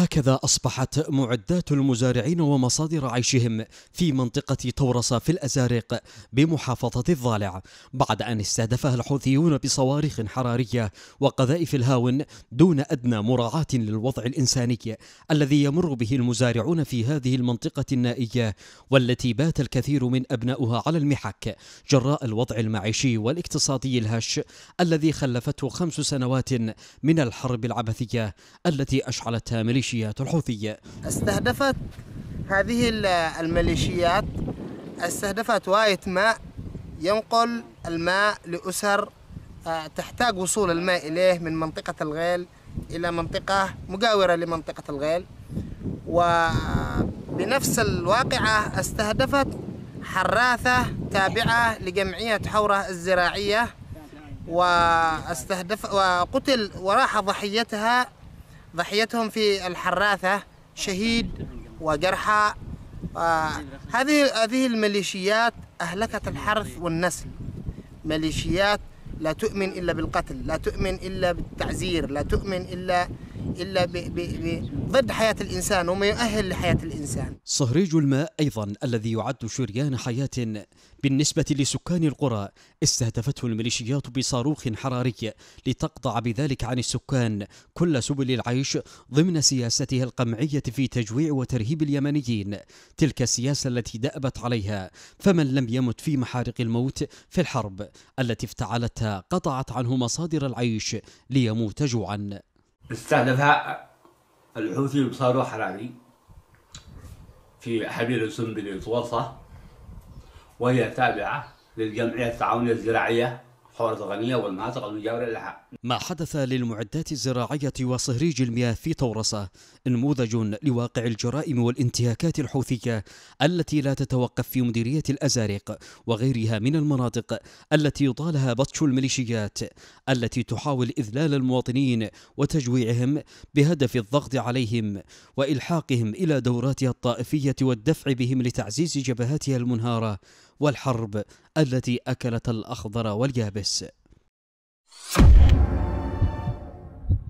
هكذا أصبحت معدات المزارعين ومصادر عيشهم في منطقة تورصة في الأزارق بمحافظة الضالع بعد أن استهدفها الحوثيون بصواريخ حرارية وقذائف الهاون دون أدنى مراعاة للوضع الإنساني الذي يمر به المزارعون في هذه المنطقة النائية والتي بات الكثير من أبناؤها على المحك جراء الوضع المعيشي والاقتصادي الهش الذي خلفته خمس سنوات من الحرب العبثية التي أشعلتها ميليشيا. الميليشيات الحوثية. استهدفت هذه الميليشيات استهدفت واية ماء ينقل الماء لأسر آه، تحتاج وصول الماء إليه من منطقة الغيل إلى منطقة مجاورة لمنطقة الغيل. وبنفس الواقعة استهدفت حراثة تابعة لجمعية حورة الزراعية. واستهدف وقتل وراح ضحيتها ضحيتهم في الحراثة شهيد وجرحى. آه هذه هذه الميليشيات أهلكت الحرث والنسل. ميليشيات لا تؤمن إلا بالقتل لا تؤمن إلا بالتعزير لا تؤمن إلا إلا ب ب ب ضد حياة الإنسان وما يؤهل لحياة الإنسان. صهريج الماء أيضا الذي يعد شريان حياة بالنسبة لسكان القرى استهدفته الميليشيات بصاروخ حراري لتقطع بذلك عن السكان كل سبل العيش ضمن سياستها القمعية في تجويع وترهيب اليمنيين. تلك السياسة التي دأبت عليها فمن لم يمت في محارق الموت في الحرب التي افتعلتها قطعت عنه مصادر العيش ليموت جوعا. استهدفها الحوثي بصاروخ حراري في حبيل السنبلي توصى وهي تابعة للجمعية التعاونية الزراعية. حول الغنية والمناطق المجاورة لها ما حدث للمعدات الزراعية وصهريج المياه في طورسة نموذج لواقع الجرائم والانتهاكات الحوثية التي لا تتوقف في مديرية الأزارق وغيرها من المناطق التي يطالها بطش الميليشيات التي تحاول إذلال المواطنين وتجويعهم بهدف الضغط عليهم وإلحاقهم إلى دوراتها الطائفية والدفع بهم لتعزيز جبهاتها المنهارة والحرب التي أكلت الأخضر واليابس.